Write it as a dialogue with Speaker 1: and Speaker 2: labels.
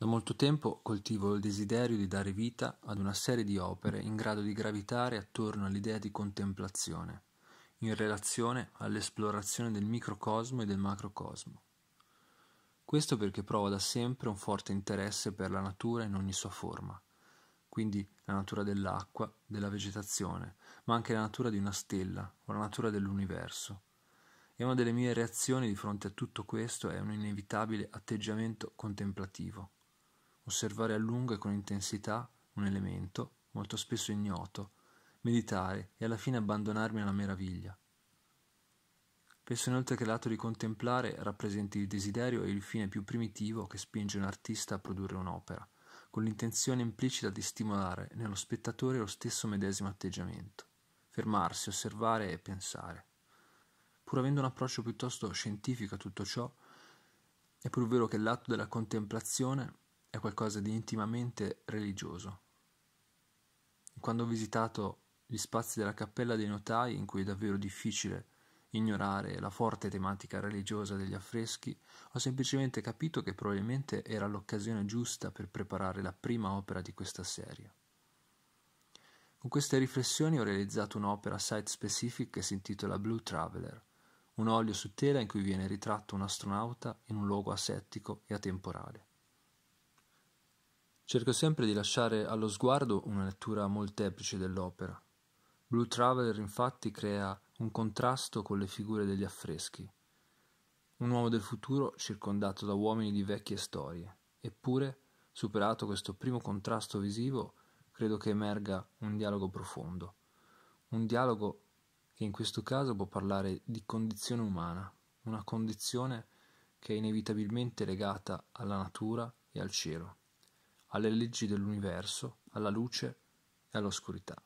Speaker 1: Da molto tempo coltivo il desiderio di dare vita ad una serie di opere in grado di gravitare attorno all'idea di contemplazione, in relazione all'esplorazione del microcosmo e del macrocosmo. Questo perché provo da sempre un forte interesse per la natura in ogni sua forma, quindi la natura dell'acqua, della vegetazione, ma anche la natura di una stella o la natura dell'universo. E una delle mie reazioni di fronte a tutto questo è un inevitabile atteggiamento contemplativo osservare a lungo e con intensità un elemento, molto spesso ignoto, meditare e alla fine abbandonarmi alla meraviglia. Penso inoltre che l'atto di contemplare rappresenti il desiderio e il fine più primitivo che spinge un artista a produrre un'opera, con l'intenzione implicita di stimolare nello spettatore lo stesso medesimo atteggiamento, fermarsi, osservare e pensare. Pur avendo un approccio piuttosto scientifico a tutto ciò, è pur vero che l'atto della contemplazione è qualcosa di intimamente religioso. Quando ho visitato gli spazi della cappella dei notai, in cui è davvero difficile ignorare la forte tematica religiosa degli affreschi, ho semplicemente capito che probabilmente era l'occasione giusta per preparare la prima opera di questa serie. Con queste riflessioni ho realizzato un'opera site specific che si intitola Blue Traveler, un olio su tela in cui viene ritratto un astronauta in un luogo asettico e atemporale. Cerco sempre di lasciare allo sguardo una lettura molteplice dell'opera. Blue Traveler infatti crea un contrasto con le figure degli affreschi. Un uomo del futuro circondato da uomini di vecchie storie. Eppure, superato questo primo contrasto visivo, credo che emerga un dialogo profondo. Un dialogo che in questo caso può parlare di condizione umana, una condizione che è inevitabilmente legata alla natura e al cielo alle leggi dell'universo, alla luce e all'oscurità.